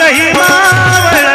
सही मावड़ा